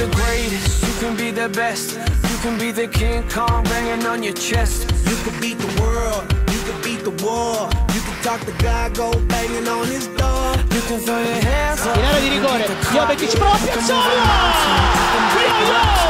the greatest, you can be the best. You can be the King Kong banging on your chest. You could beat the world, you could beat the war. You could talk to God, go banging on his door. You can throw your hands up. in area di rigore Jovetic prova a piazzarla Viola